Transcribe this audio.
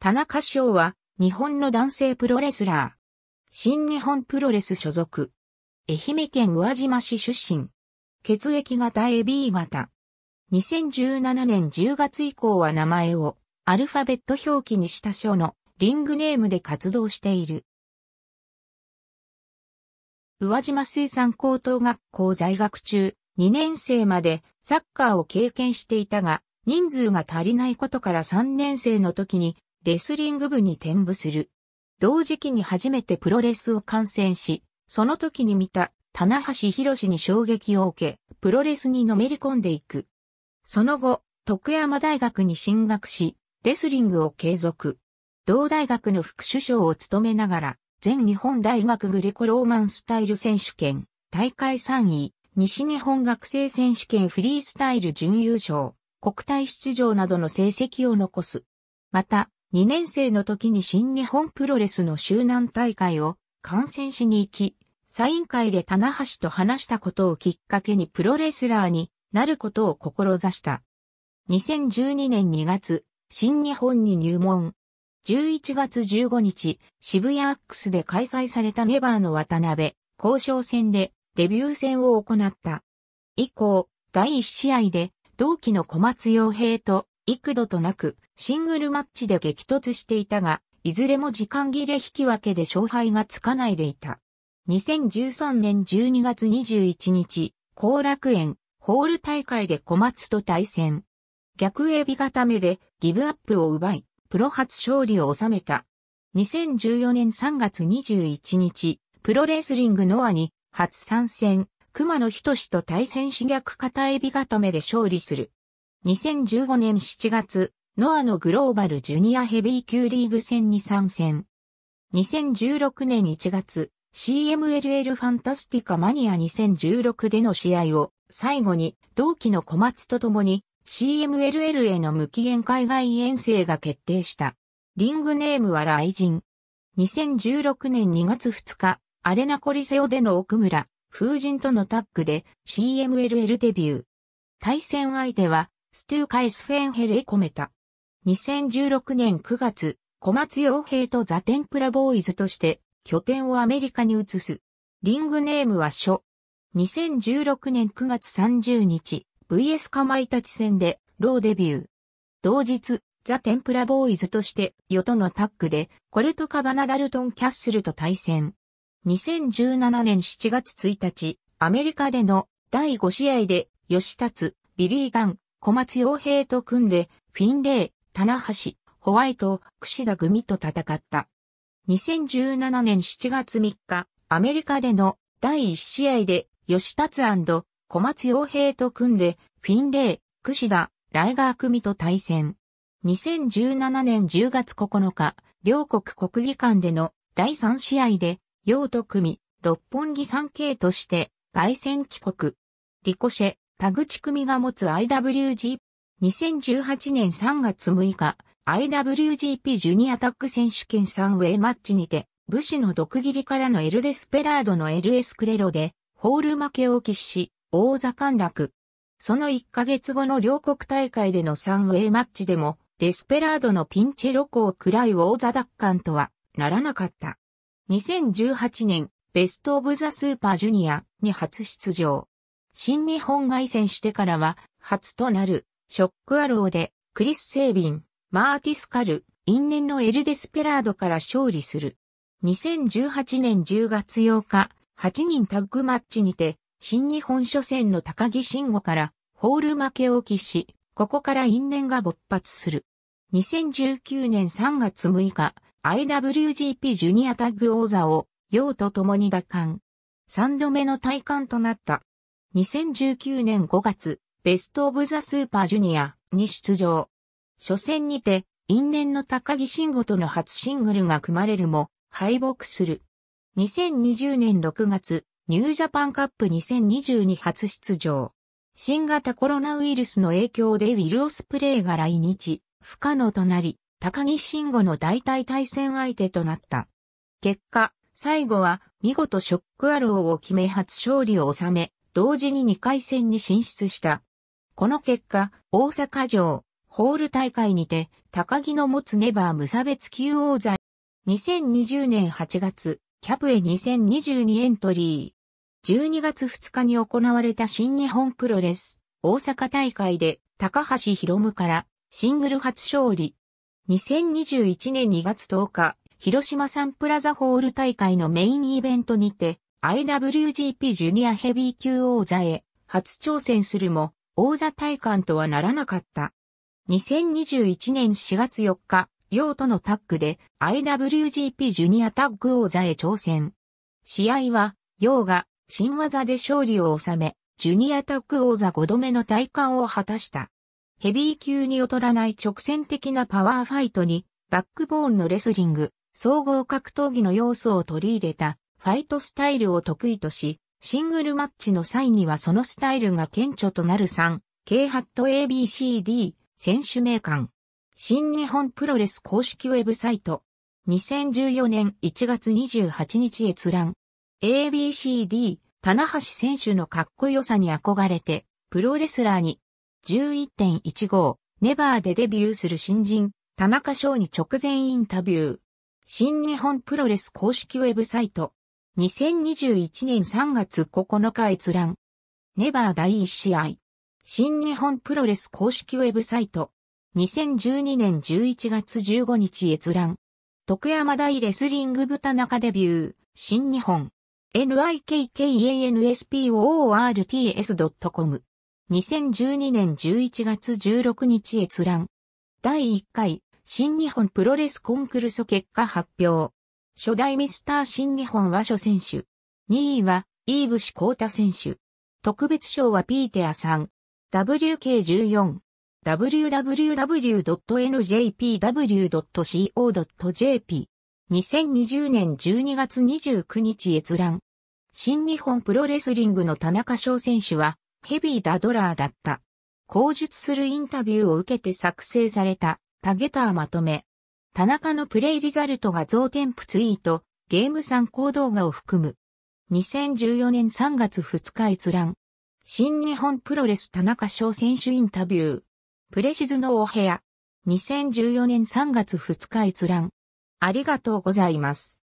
田中翔は日本の男性プロレスラー。新日本プロレス所属。愛媛県宇和島市出身。血液型 AB 型。2017年10月以降は名前をアルファベット表記にした書のリングネームで活動している。宇和島水産高等学校在学中、2年生までサッカーを経験していたが、人数が足りないことから3年生の時にレスリング部に転部する。同時期に初めてプロレスを観戦し、その時に見た棚橋博に衝撃を受け、プロレスにのめり込んでいく。その後、徳山大学に進学し、レスリングを継続。同大学の副首相を務めながら、全日本大学グリコローマンスタイル選手権、大会3位、西日本学生選手権フリースタイル準優勝、国体出場などの成績を残す。また、2年生の時に新日本プロレスの周南大会を観戦しに行き、サイン会で棚橋と話したことをきっかけにプロレスラーになることを志した。2012年2月、新日本に入門。11月15日、渋谷アックスで開催されたネバーの渡辺、交渉戦でデビュー戦を行った。以降、第1試合で同期の小松洋平と幾度となくシングルマッチで激突していたが、いずれも時間切れ引き分けで勝敗がつかないでいた。2013年12月21日、後楽園、ホール大会で小松と対戦。逆エビ固めでギブアップを奪い、プロ初勝利を収めた。2014年3月21日、プロレスリングノアに初参戦、熊野仁と対戦し逆片エビ固めで勝利する。2015年7月、ノアのグローバルジュニアヘビー級リーグ戦に参戦。2016年1月、CMLL ファンタスティカマニア2016での試合を最後に同期の小松と共に CMLL への無期限海外遠征が決定した。リングネームは雷神。2016年2月2日、アレナコリセオでの奥村、風神とのタッグで CMLL デビュー。対戦相手は、ストゥーカイスフェンヘレコメタ。2016年9月、小松洋平とザ・テンプラボーイズとして拠点をアメリカに移す。リングネームは書。2016年9月30日、VS かまいたち戦で、ローデビュー。同日、ザ・テンプラボーイズとして、ヨとのタッグで、コルト・カバナ・ダルトン・キャッスルと対戦。2017年7月1日、アメリカでの第5試合で、吉達、ビリー・ガン、小松洋平と組んで、フィンレイ、棚橋、ホワイト、串田組と戦った。2017年7月3日、アメリカでの第1試合で、吉達小松洋平と組んで、フィンレイ、串田、ライガー組と対戦。2017年10月9日、両国国技館での第3試合で、洋と組、六本木 3K として凱旋帰国。リコシェ、田口組が持つ IWG。2018年3月6日、IWGP ジュニアタック選手権3ウェイマッチにて、武士の毒斬りからのエルデスペラードの LS クレロで、ホール負けを喫し、王座陥落。その1ヶ月後の両国大会での3ウェイマッチでも、デスペラードのピンチェロコを食らい王座奪還とはならなかった。2018年、ベストオブザスーパージュニアに初出場。新日本外戦してからは、初となる、ショックアローで、クリス・セービン、マーティスカル、因縁のエルデスペラードから勝利する。2018年10月8日、8人タッグマッチにて、新日本初戦の高木慎吾からホール負けを喫し、ここから因縁が勃発する。2019年3月6日、IWGP ジュニアタッグ王座を、陽と共に奪還。3度目の体感となった。2019年5月、ベストオブザスーパージュニアに出場。初戦にて、因縁の高木慎吾との初シングルが組まれるも、敗北する。2020年6月、ニュージャパンカップ2022初出場。新型コロナウイルスの影響でウィル・オスプレイが来日、不可能となり、高木慎吾の代替対戦相手となった。結果、最後は見事ショックアローを決め初勝利を収め、同時に2回戦に進出した。この結果、大阪城、ホール大会にて、高木の持つネバー無差別級王座。2020年8月、キャプエ2022エントリー。12月2日に行われた新日本プロレス、大阪大会で、高橋博夢からシングル初勝利。2021年2月10日、広島サンプラザホール大会のメインイベントにて、IWGP ジュニアヘビー級王座へ初挑戦するも、王座体感とはならなかった。2021年4月4日、ヨーとのタッグで IWGP ジュニアタッグ王座へ挑戦。試合は、ヨーが新技で勝利を収め、ジュニアタッグ王座5度目の体感を果たした。ヘビー級に劣らない直線的なパワーファイトに、バックボーンのレスリング、総合格闘技の要素を取り入れたファイトスタイルを得意とし、シングルマッチの際にはそのスタイルが顕著となる3、K ハット ABCD、選手名鑑。新日本プロレス公式ウェブサイト。2014年1月28日閲覧。ABCD、棚橋選手のかっこよさに憧れて、プロレスラーに。11.15、ネバーでデビューする新人、田中翔に直前インタビュー。新日本プロレス公式ウェブサイト。2021年3月9日閲覧。ネバー第1試合。新日本プロレス公式ウェブサイト。2012年11月15日閲覧。徳山大レスリング豚中デビュー。新日本。nikkanspoorts.com。2012年11月16日閲覧。第1回、新日本プロレスコンクルソ結果発表。初代ミスター新日本和所選手。2位は、イーブシコータ選手。特別賞はピーテアさん。WK14。www.njpw.co.jp。2020年12月29日閲覧。新日本プロレスリングの田中翔選手は、ヘビーダドラーだった。口述するインタビューを受けて作成された、タゲターまとめ。田中のプレイリザルトが増添付ツイート、ゲーム参考動画を含む。2014年3月2日閲覧。新日本プロレス田中翔選手インタビュー。プレシズのお部屋。2014年3月2日閲覧。ありがとうございます。